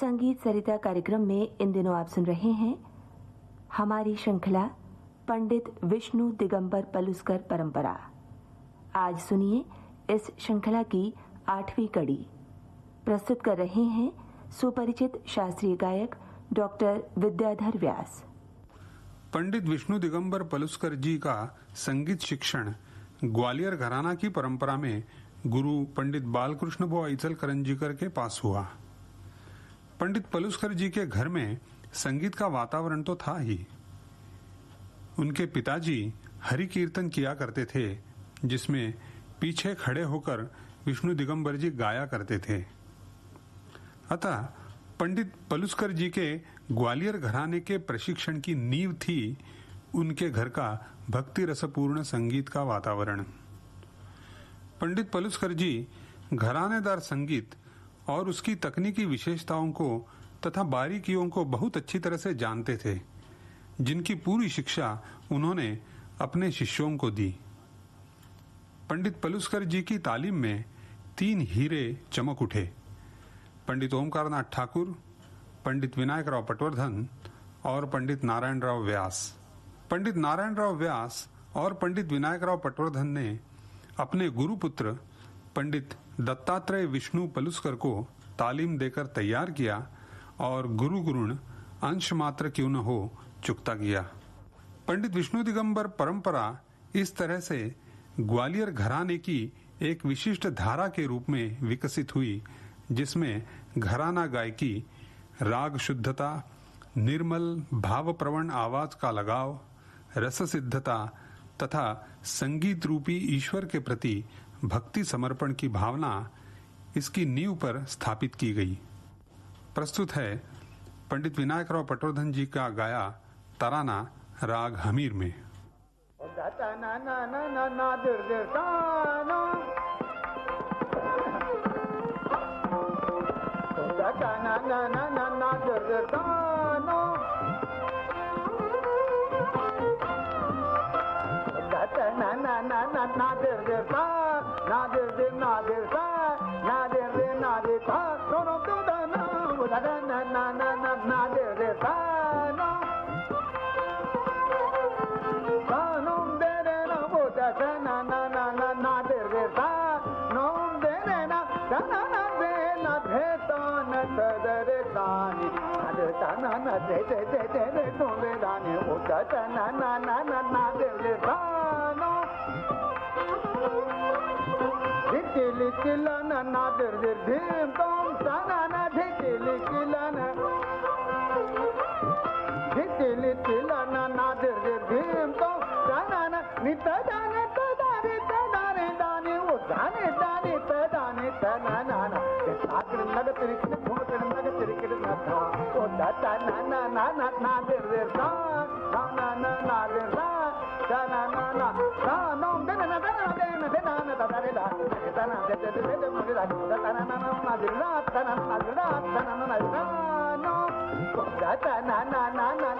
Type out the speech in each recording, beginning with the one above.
संगीत सरिता कार्यक्रम में इन दिनों आप सुन रहे हैं हमारी श्रृंखला पंडित विष्णु दिगंबर पलुस्कर परंपरा। आज सुनिए इस श्रृंखला की आठवीं कड़ी। प्रस्तुत कर रहे हैं सुपरिचित शास्त्रीय गायक डॉक्टर विद्याधर व्यास। पंडित विष्णु दिगंबर पलुस्कर जी का संगीत शिक्षण ग्वालियर घराना की परंपरा में गुरु पंडित बालकृष्ण भो ऐचल करंजीकर के पास हुआ। पंडित पलुस्कर जी के घर में संगीत का वातावरण तो था ही। उनके पिताजी हरि कीर्तन किया करते थे, जिसमें पीछे खड़े होकर विष्णु दिगंबर जी गाया करते थे। अतः पंडित पलुस्कर जी के ग्वालियर घराने के प्रशिक्षण की नींव थी उनके घर का भक्ति रसपूर्ण संगीत का वातावरण। पंडित पलुस्कर जी घरानेदार संगीत और उसकी तकनीकी विशेषताओं को तथा बारीकियों को बहुत अच्छी तरह से जानते थे, जिनकी पूरी शिक्षा उन्होंने अपने शिष्यों को दी। पंडित पलुस्कर जी की तालीम में तीन हीरे चमक उठे। पंडित ओमकारनाथ ठाकुर, पंडित विनायक राव पटवर्धन और पंडित नारायण राव व्यास। पंडित नारायण राव व्यास और पंडित विनायक राव पटवर्धन ने अपने गुरुपुत्र पंडित दत्तात्रेय विष्णु पलुस्कर को तालीम देकर तैयार किया और गुरु गुरुण अंश मात्र क्यों न हो, चुकता किया पंडित विष्णु दिगंबर परंपरा इस तरह से ग्वालियर घराने की एक विशिष्ट धारा के रूप में विकसित हुई, जिसमें घराना गायकी राग शुद्धता, निर्मल भावप्रवण आवाज़ का लगाव रस सिद्धता तथा संगीत रूपी ईश्वर के प्रति भक्ति समर्पण की भावना इसकी नींव पर स्थापित की गई प्रस्तुत है पंडित विनायक राव पटवर्धन जी का गाया तराना राग हमीर में na na na na na dir dir sa na dir dir na dir sa na నా నా నా నా నా దేర్ దేర్ తా నా దేర్ దేర్ నా దేర్ తా నా దేర్ దేర్ నా దేర్ తా సోనో దోదా నా ఉదదా నా నా నా నా నా దేర్ దేర్ తా నా సానం దేరే నా బోదా తా నా నా నా నా నా దేర్ దేర్ తా నోం దేరే నా తా నా నా దే నా దే తా నా తదరే తాని అదే తా నా నా దే దే దే దే దే తోమే దాని ఉదదా నా నా నా నా నా దేర్ దేర్ తా ढिकली किलन नादर दिर धीम तोम साना ना ढिकली किलन ढिकली किलन नादर दिर धीम तोम साना ना नित दाने तदाने तदाने दाने वो दाने दाने तदाने तना ना ना सागर नग तिरिकट भोतर नग तिरिकट न था ओ दाता ना ना ना ना ना दिर दिर सा ना ना na na na na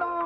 na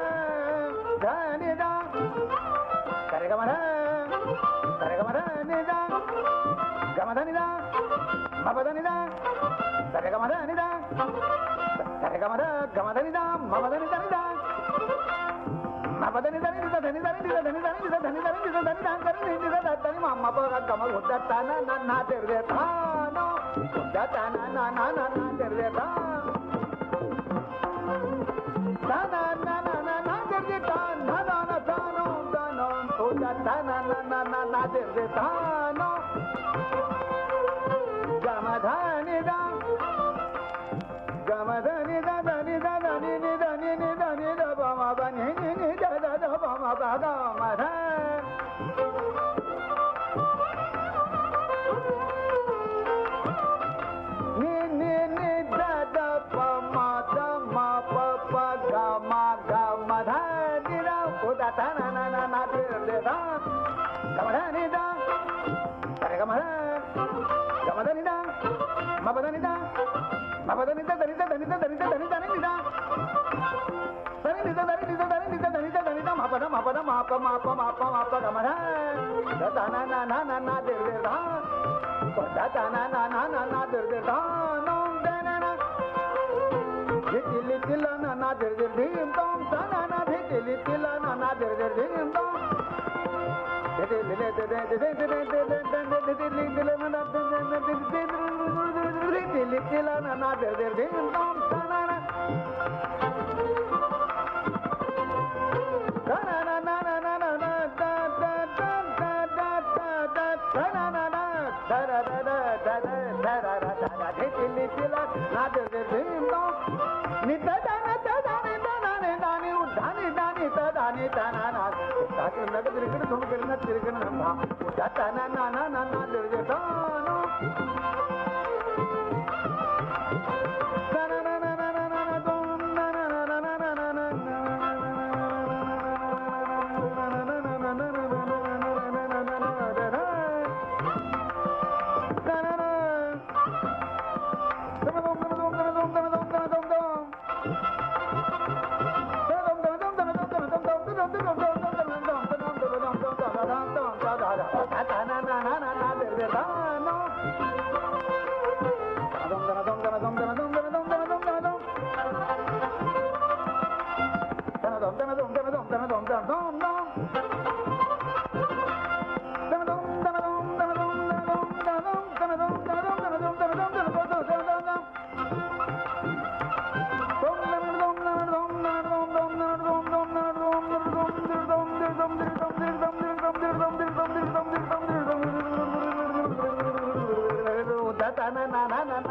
నిదా మపద నిదా సరిగమద నిదా సరిగమద గమద నిదా మమద నిద నిదా మపద నిద నిద ధని ధని నిద ధని ధని నిద ధని ధని నిద ధని ధని ధని నిద ధని మా అమ్మ పోగా గమ గుడ్డ తానా నా నా తెరిదే తానా గుడ్డ తానా నా నా నా నా తెరిదే తానా నా నా నా నా తెరిదే తానా నా నా తానా తానా గుడ్డ తానా నా నా నా నా తెరిదే తానా దిల్ దిల్ నా దిల్ దిల్ భీమ్ తోం తన li ti la na na de de de da de de de de de de de de de de de de de de la na de de de de de de de li ti la na na de de de da da na na da na na na na na na na da da da da da da da da na na na da da da da da da da da da de li ti la na de திருக்கணும் திருக்கணும் திருக்கணும் திருக்கணும் dum dum dum dum dum dum dum dum dum na na na na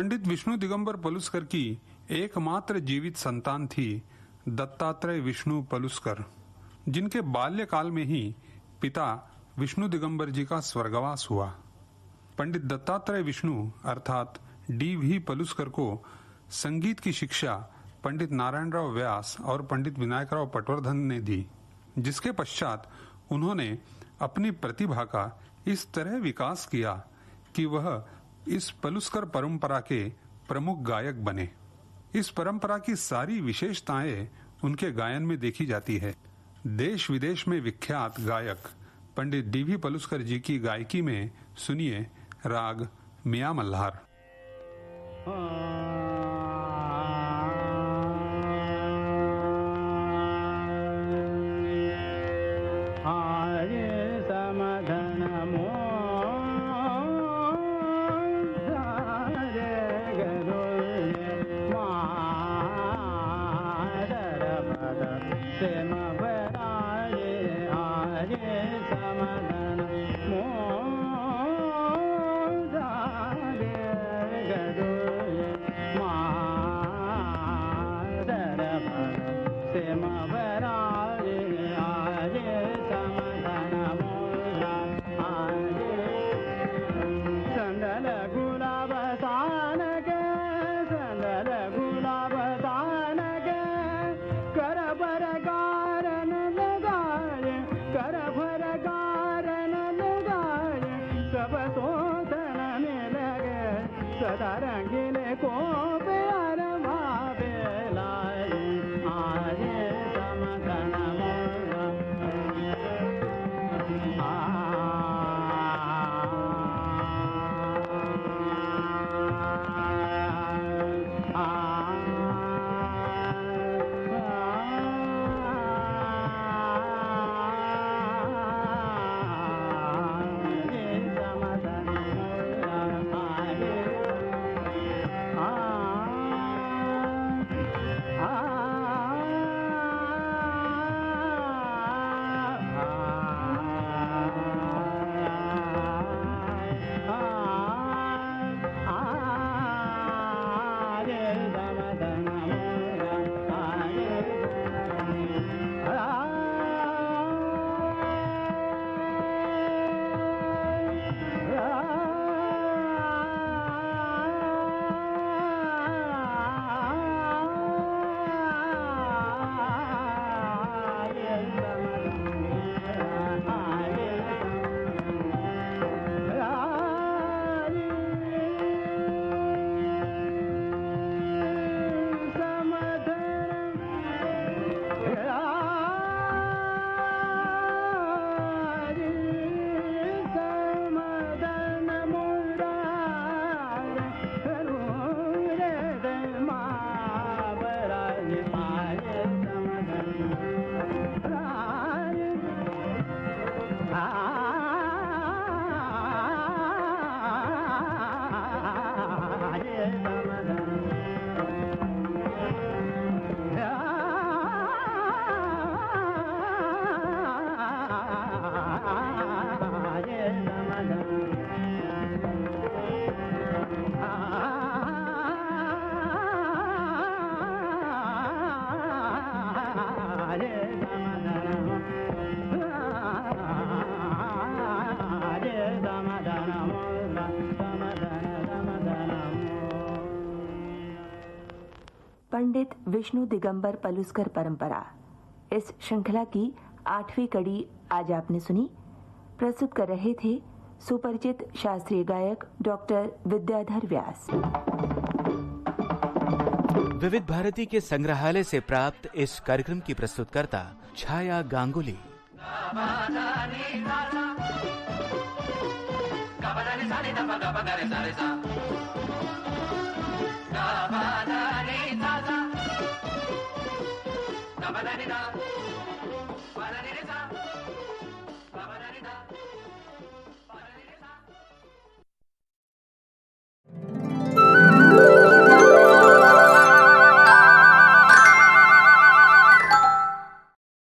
पंडित विष्णु दिगंबर पलुस्कर की एकमात्र जीवित संतान थी दत्तात्रेय विष्णु पलुस्कर, जिनके बाल्यकाल में ही पिता विष्णु दिगंबर जी का स्वर्गवास हुआ। पंडित दत्तात्रेय विष्णु अर्थात डी वी पलुस्कर को संगीत की शिक्षा पंडित नारायणराव व्यास और पंडित विनायकराव पटवर्धन ने दी, जिसके पश्चात उन्होंने अपनी प्रतिभा का इस तरह विकास किया कि वह इस पलुस्कर परंपरा के प्रमुख गायक बने। इस परंपरा की सारी विशेषताएँ उनके गायन में देखी जाती है। देश विदेश में विख्यात गायक पंडित डीवी पलुस्कर जी की गायकी में सुनिए राग मिया मल्हार। पंडित विष्णु दिगंबर पलुस्कर परंपरा। इस श्रृंखला की आठवीं कड़ी आज आपने सुनी। प्रस्तुत कर रहे थे सुपरिचित शास्त्रीय गायक डॉक्टर विद्याधर व्यास। विविध भारती के संग्रहालय से प्राप्त इस कार्यक्रम की प्रस्तुतकर्ता छाया गांगुली। Navidad.